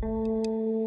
Música